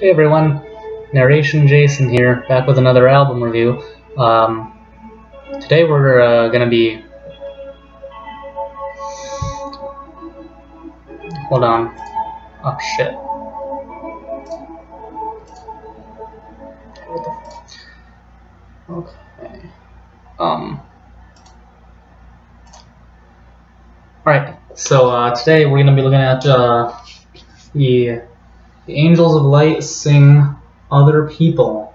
Hey everyone, Narration Jason here, back with another album review. Um, today we're uh, gonna be... Hold on. Oh shit. Okay. Um... Alright, so uh, today we're gonna be looking at uh, the the angels of light sing other people.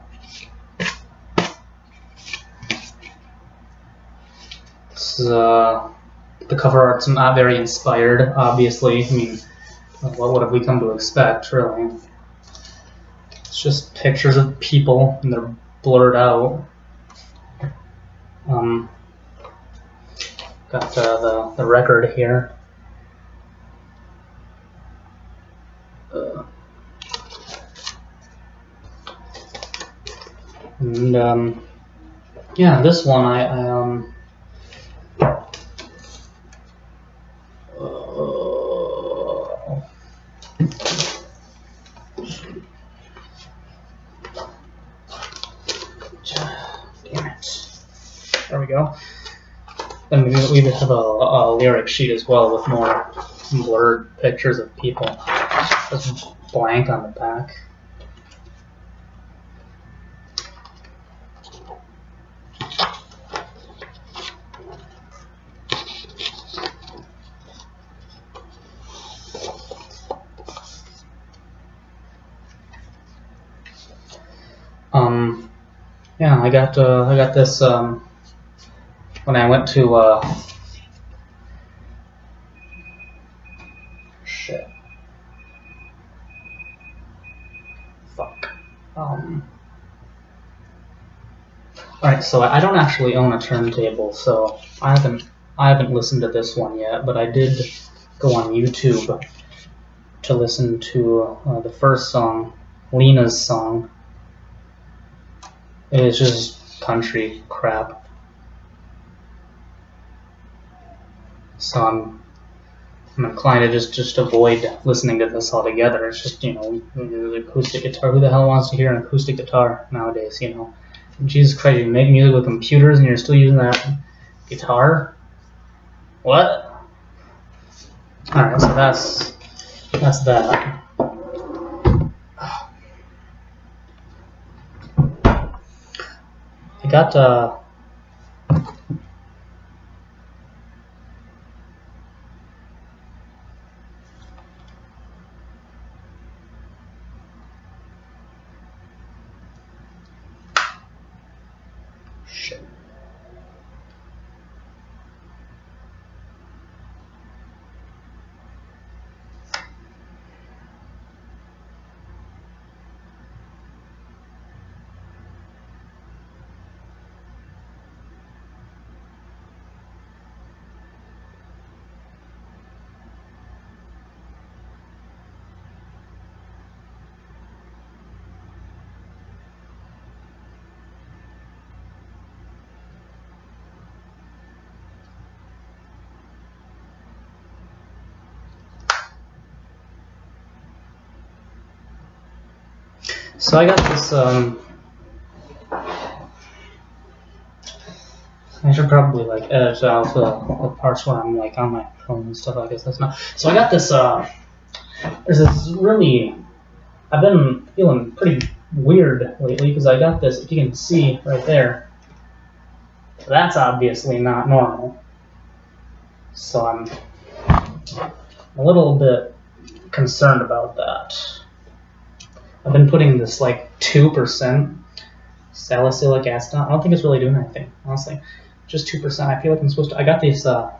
This is, uh, the cover art's not very inspired, obviously. I mean, what have we come to expect, really? It's just pictures of people, and they're blurred out. Um, got uh, the, the record here. Uh, And um, yeah, this one I, I um. There we go. And we, we have a, a lyric sheet as well with more blurred pictures of people. Just blank on the back. Um, yeah, I got uh, I got this um, when I went to uh, shit. Fuck. Um. All right, so I don't actually own a turntable, so I haven't I haven't listened to this one yet, but I did go on YouTube to listen to uh, the first song, Lena's song. It's just country crap. So I'm, I'm inclined to just, just avoid listening to this altogether. It's just, you know, acoustic guitar. Who the hell wants to hear an acoustic guitar nowadays, you know? Jesus Christ, you make music with computers and you're still using that guitar? What? Alright, so that's, that's that. Got uh shit. So I got this, um, I should probably like edit out the, the parts where I'm like on my phone and stuff, I guess that's not. So I got this, uh, there's this really, I've been feeling pretty weird lately because I got this, if you can see right there, that's obviously not normal. So I'm a little bit concerned about that. I've been putting this like 2% salicylic acid on. I don't think it's really doing anything, honestly. Just 2%. I feel like I'm supposed to. I got this. Uh,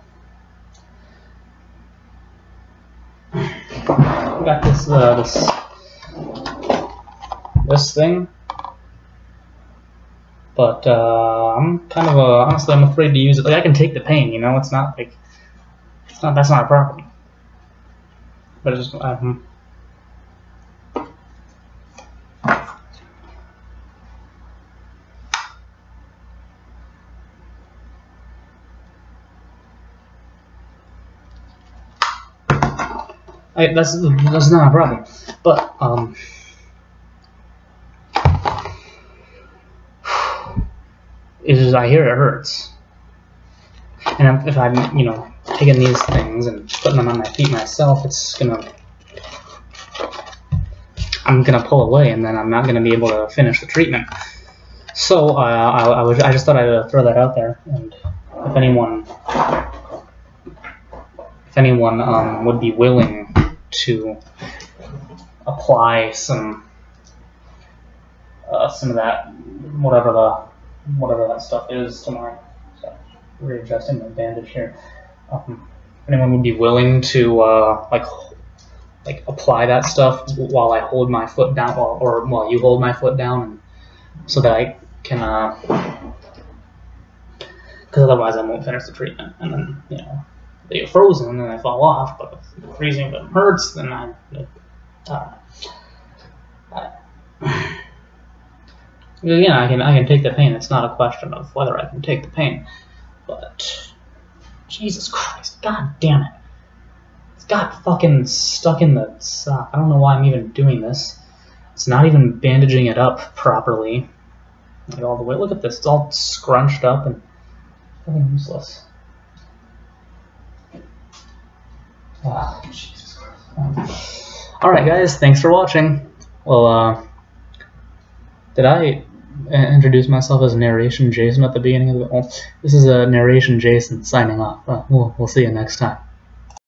I got this. Uh, this. This thing. But uh, I'm kind of uh, honestly I'm afraid to use it. Like I can take the pain, you know. It's not like it's not that's not a problem. But it's just um, I, that's that's not a problem. But um, it's I hear it hurts, and if I'm you know taking these things and putting them on my feet myself, it's gonna I'm gonna pull away, and then I'm not gonna be able to finish the treatment. So uh, I, I, was, I just thought I'd uh, throw that out there, and if anyone if anyone um, would be willing to apply some, uh, some of that, whatever the, whatever that stuff is tomorrow. my readjusting my bandage here. Um, anyone would be willing to uh, like like apply that stuff while I hold my foot down, while, or while you hold my foot down, and so that I can, because uh, otherwise I won't finish the treatment, and then you know they get frozen and then they fall off. But if freezing them hurts, then I. Uh, I again, I can I can take the pain. It's not a question of whether I can take the pain. But Jesus Christ, god damn it. It's got fucking stuck in the sock. I don't know why I'm even doing this. It's not even bandaging it up properly. Like all the way. Look at this. It's all scrunched up and fucking useless. Alright guys, thanks for watching. Well, uh, did I introduce myself as narration Jason at the beginning of the. Well, this is a narration Jason signing off. Uh, we'll we'll see you next time.